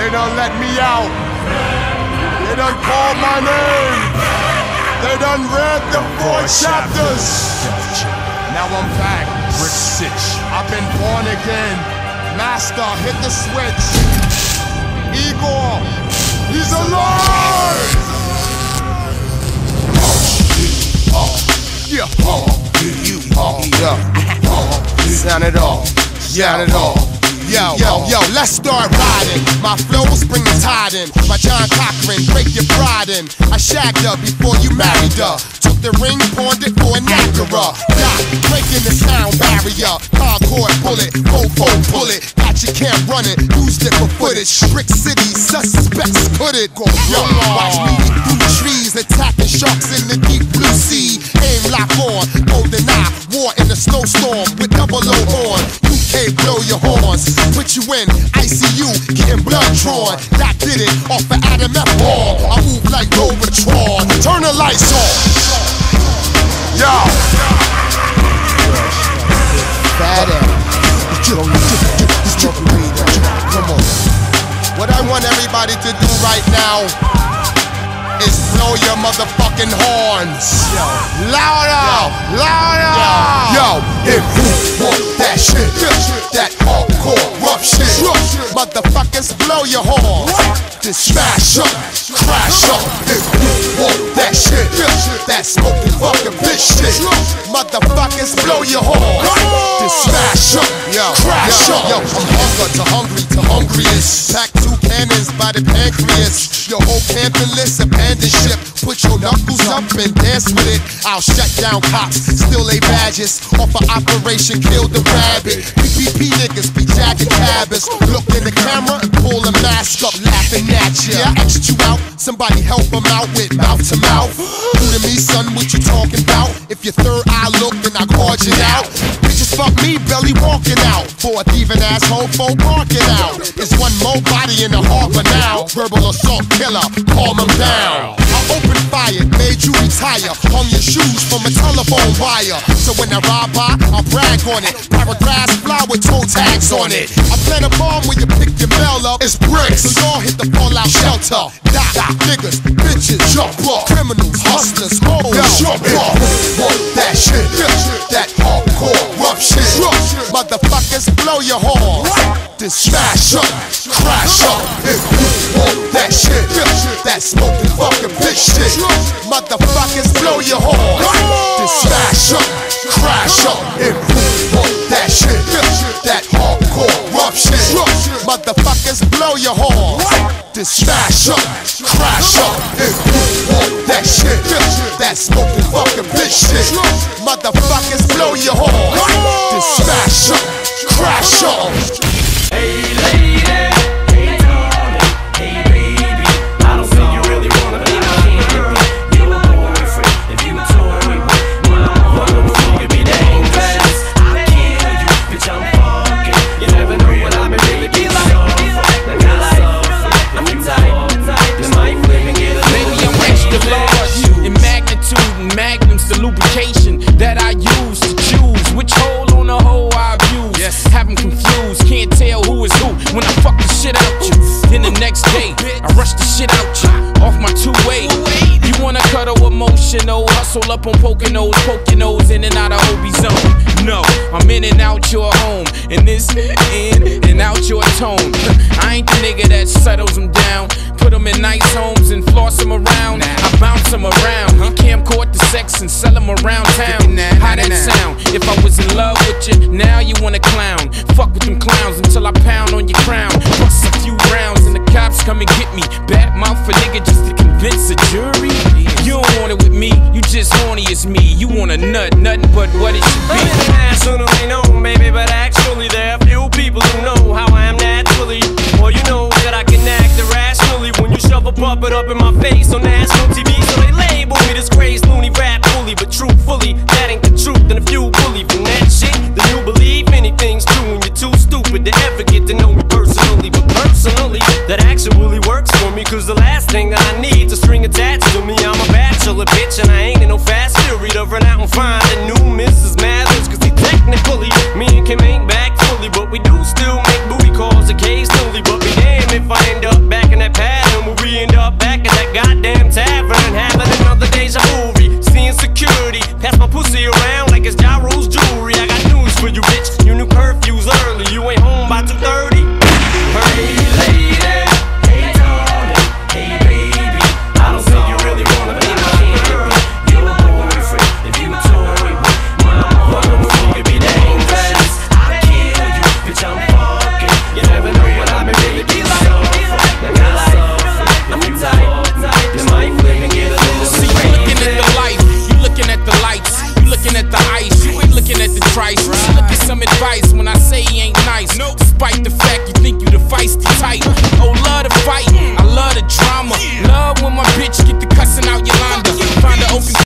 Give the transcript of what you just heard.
They don't let me out. They don't call my name. They done read the four chapters. Now I'm back. Brick Sitch. I've been born again. Master, hit the switch. Igor, he's alive! Yeah, you, yeah. Sound it off, sound it off. Yo, yo, yo, let's start riding. My flows bring the tide in. My John Cochran, break your pride in. I shagged her before you married her. Took the ring, pawned it for a Acura. Doc, breaking the sound barrier. Hardcore bullet, fofo bullet. Your camp running, used it for footage. Brick City, suspects could it. Yo, watch me through trees, attacking sharks in the deep blue sea. Aim lock on, golden eye, war in the snowstorm with double O on. UK blow your horns, put you in ICU, getting blood drawn. That did it off of Adam F. Ball. I move like Robotron. Turn the lights on. Yo. Come on. What I want everybody to do right now is blow your motherfucking horns. Louder, louder. Yo, if you want that shit, that hardcore rough shit, motherfuckers blow your horns. Just smash up, crash up. If you want that shit, that smoking fucking bitch shit, motherfuckers blow your horns. Just smash up, crash up. Yo, from hunger to hungry to hungriest. Pack two cannons by the pancreas. Your whole camping list, abandoned ship. Knuckles up and dance with it. I'll shut down cops, still lay badges. Off of Operation Kill the Rabbit. PPP niggas be jacking cabins. Look in the camera and pull a mask up, laughing at ya. Yeah, I exit you out. Somebody help them out with mouth to mouth. Who to me, son, what you talking about? If your third eye look, then I called you out. Bitches fuck me, belly walking out. For a thieving asshole, folk barking out. There's one more body in the harbor now. Verbal assault killer, calm him down. I opened fire, made you retire. Hung your shoes from a telephone wire. So when I ride by, I brag on it. Paragraphs fly with toe tags on it. I plant a bomb when you pick your mail up. It's bricks, so y'all hit the fallout shelter. Die, die, niggas, bitches, jump up. Criminals, hustlers, hoes, jump up. Want that shit, that hardcore Motherfuckers blow your horns. Then smash up, crash up. If you want that shit, that smoking fucking bitch shit. Motherfuckers blow your horns. Then smash up, crash up. If you want that shit, that hardcore shit. Motherfuckers blow your horns. Then smash up, crash up. If you want that shit, that smoking fucking bitch shit. Motherfuckers emotional, hustle up on poking nose, poke nose in and out of OB zone. No, I'm in and out your home, and this in and out your tone. I ain't the nigga that settles them down, put them in nice homes and floss them around. I bounce them around, you camcord the sex and sell them around town. How that sound? If I was in love with you, now nothing but what it should be. Internationally known, baby, but actually there are few people who know how I am naturally. Well, you know that I can act irrationally when you shove a puppet up in my face on national TV. So they label me this crazy loony rap bully, but truthfully, that ain't the truth. And if you believe in that shit, then you believe anything's true. And you're too stupid to ever get to know me personally. But personally, that actually works for me. Cause the last impossível trice. Look at some advice when I say he ain't nice. Despite the fact you think you the feisty type. Oh, love the fight, I love the drama. Love when my bitch get the cussing out Yolanda. Find the open